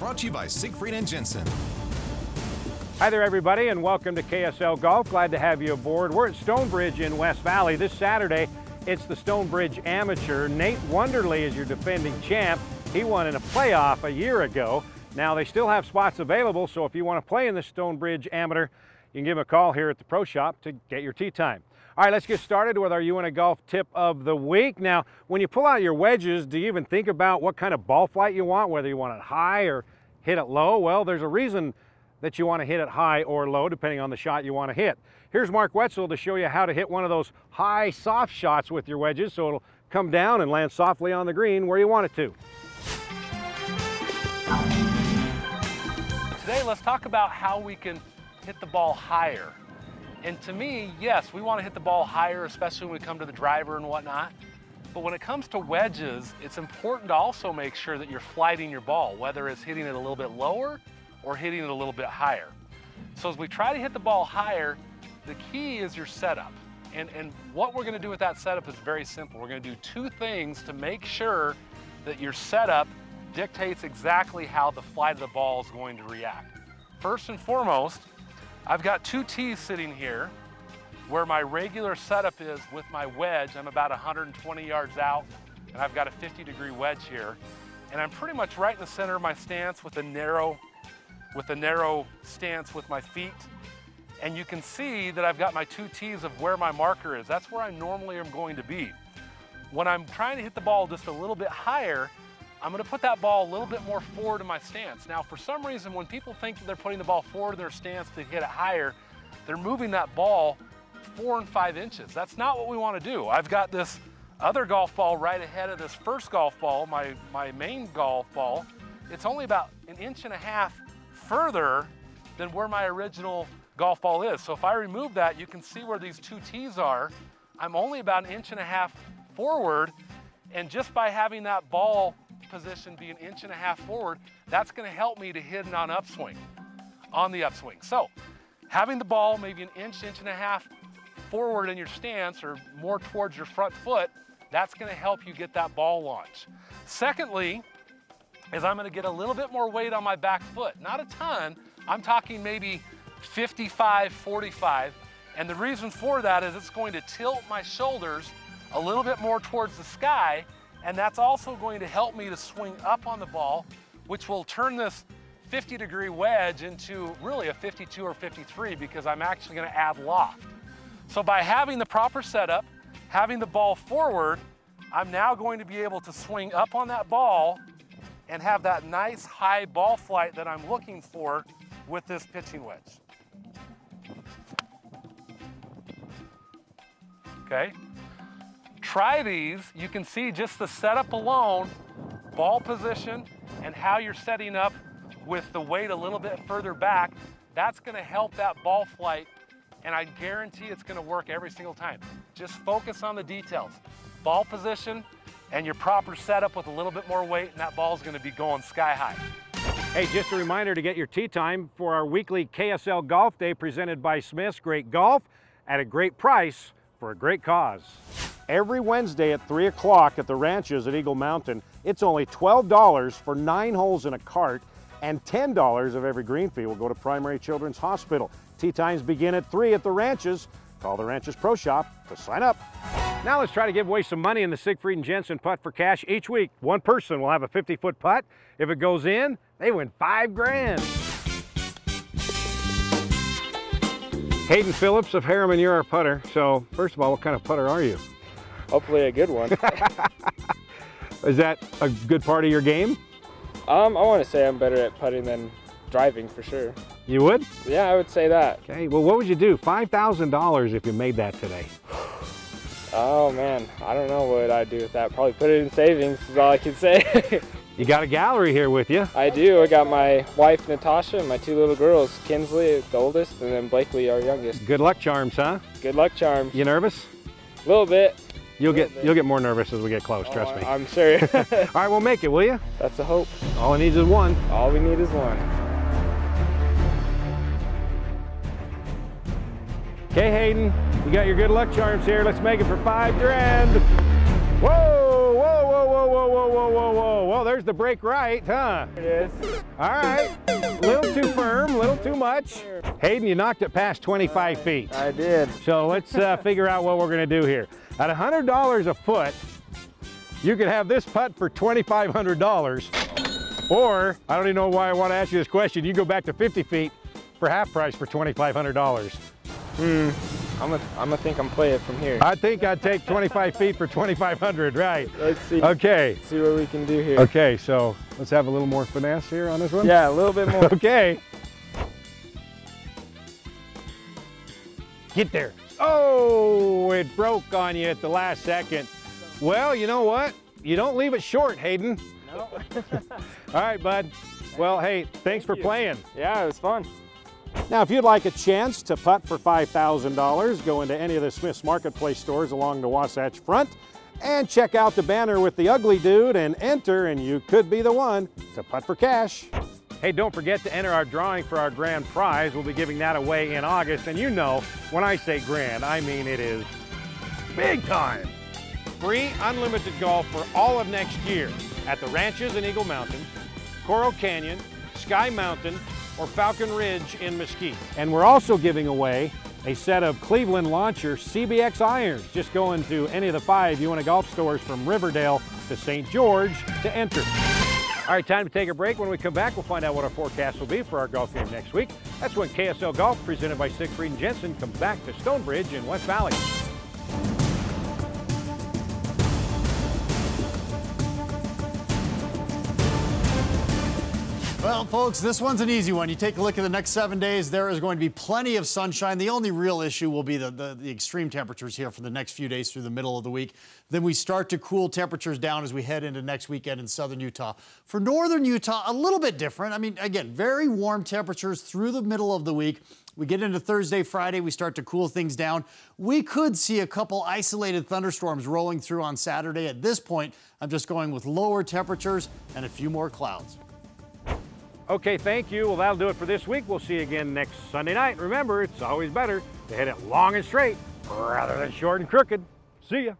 brought to you by Siegfried and Jensen. Hi there, everybody, and welcome to KSL Golf. Glad to have you aboard. We're at Stonebridge in West Valley. This Saturday, it's the Stonebridge Amateur. Nate Wonderly is your defending champ. He won in a playoff a year ago. Now, they still have spots available, so if you want to play in the Stonebridge Amateur, you can give him a call here at the Pro Shop to get your tee time. All right, let's get started with our Uinta Golf tip of the week. Now, when you pull out your wedges, do you even think about what kind of ball flight you want, whether you want it high or hit it low? Well, there's a reason that you want to hit it high or low, depending on the shot you want to hit. Here's Mark Wetzel to show you how to hit one of those high soft shots with your wedges so it'll come down and land softly on the green where you want it to. Today, let's talk about how we can hit the ball higher. And to me, yes, we want to hit the ball higher, especially when we come to the driver and whatnot. But when it comes to wedges, it's important to also make sure that you're flighting your ball, whether it's hitting it a little bit lower or hitting it a little bit higher. So as we try to hit the ball higher, the key is your setup. And, and what we're gonna do with that setup is very simple. We're gonna do two things to make sure that your setup dictates exactly how the flight of the ball is going to react. First and foremost, I've got two tees sitting here where my regular setup is with my wedge. I'm about 120 yards out and I've got a 50 degree wedge here. And I'm pretty much right in the center of my stance with a narrow with a narrow stance with my feet. And you can see that I've got my two tees of where my marker is. That's where I normally am going to be. When I'm trying to hit the ball just a little bit higher, I'm gonna put that ball a little bit more forward in my stance. Now, for some reason, when people think that they're putting the ball forward in their stance to hit it higher, they're moving that ball four and five inches. That's not what we wanna do. I've got this other golf ball right ahead of this first golf ball, my, my main golf ball. It's only about an inch and a half further than where my original golf ball is. So if I remove that, you can see where these two tees are. I'm only about an inch and a half forward, and just by having that ball position be an inch and a half forward, that's gonna help me to hit it on upswing, on the upswing. So having the ball maybe an inch, inch and a half forward in your stance or more towards your front foot, that's gonna help you get that ball launch. Secondly, is I'm gonna get a little bit more weight on my back foot. Not a ton, I'm talking maybe 55, 45. And the reason for that is it's going to tilt my shoulders a little bit more towards the sky, and that's also going to help me to swing up on the ball, which will turn this 50 degree wedge into really a 52 or 53 because I'm actually gonna add loft. So by having the proper setup, having the ball forward, I'm now going to be able to swing up on that ball and have that nice high ball flight that I'm looking for with this pitching wedge. Okay? Try these. You can see just the setup alone, ball position, and how you're setting up with the weight a little bit further back. That's gonna help that ball flight, and I guarantee it's gonna work every single time. Just focus on the details. Ball position, and your proper setup with a little bit more weight, and that ball's gonna be going sky high. Hey, just a reminder to get your tee time for our weekly KSL Golf Day presented by Smith's Great Golf at a great price for a great cause. Every Wednesday at 3 o'clock at the ranches at Eagle Mountain, it's only $12 for nine holes in a cart and $10 of every green fee will go to Primary Children's Hospital. Tee times begin at 3 at the ranches. Call the Ranches Pro Shop to sign up. Now let's try to give away some money in the Siegfried and Jensen putt for cash each week. One person will have a 50 foot putt. If it goes in, they win five grand. Hayden Phillips of Herriman, you're our putter. So first of all, what kind of putter are you? Hopefully a good one. Is that a good part of your game? um, I want to say I'm better at putting than driving for sure. You would? Yeah, I would say that. Okay, well what would you do? $5,000 if you made that today. Oh man, I don't know what I'd do with that. Probably put it in savings is all I can say. You got a gallery here with you. I do. I got my wife Natasha and my two little girls, Kinsley, the oldest, and then Blakely, our youngest. Good luck charms, huh? Good luck charms. You nervous? A little bit. You'll get bit. you'll get more nervous as we get close, trust Oh, me. I'm sure. All right, we'll make it, will you? That's the hope. All it needs is one. All we need is one. Okay, Hayden, you got your good luck charms here. Let's make it for five grand. Whoa, whoa, whoa, whoa, whoa, whoa, whoa, whoa, whoa, Oh, there's the brake right, huh? It is. All right. A little too firm, a little too much. Hayden, you knocked it past 25 feet. I did. So let's uh, figure out what we're going to do here. At $100 a foot, you could have this putt for $2,500. Or, I don't even know why I want to ask you this question, you go back to 50 feet for half price for $2,500. Hmm. I'm gonna, I'm gonna think I'm playing it from here. I think I'd take 25 feet for 2,500, right? Let's see. Okay. See what we can do here. Okay, so let's have a little more finesse here on this one. Yeah, a little bit more. Okay. Get there. Oh, it broke on you at the last second. Well, you know what? You don't leave it short, Hayden. No. All right, bud. Well, hey, thanks for you. playing. yeah, it was fun. Now, if you'd like a chance to putt for $5,000, go into any of the Smith's Marketplace stores along the Wasatch Front and check out the banner with the ugly dude and enter, and you could be the one to putt for cash. Hey, don't forget to enter our drawing for our grand prize. We'll be giving that away in August. And you know, when I say grand, I mean it is big time. Free unlimited golf for all of next year at the ranches in Eagle Mountain, Coral Canyon, Sky Mountain, or Falcon Ridge in Mesquite. And we're also giving away a set of Cleveland Launcher CBX irons. Just go into any of the five Uinta Golf stores from Riverdale to St. George to enter. All right, time to take a break. When we come back, we'll find out what our forecast will be for our golf game next week. That's when KSL Golf, presented by Siegfried and Jensen, comes back to Stonebridge in West Valley. Well, folks, this one's an easy one. You take a look at the next seven days, there is going to be plenty of sunshine. The only real issue will be the, the, the, extreme temperatures here for the next few days through the middle of the week. Then we start to cool temperatures down as we head into next weekend in southern Utah. For northern Utah, a little bit different. I mean, again, very warm temperatures through the middle of the week. We get into Thursday, Friday, we start to cool things down. We could see a couple isolated thunderstorms rolling through on Saturday. At this point, I'm just going with lower temperatures and a few more clouds. Okay, thank you. Well, that'll do it for this week. We'll see you again next Sunday night. Remember, it's always better to hit it long and straight rather than short and crooked. See ya.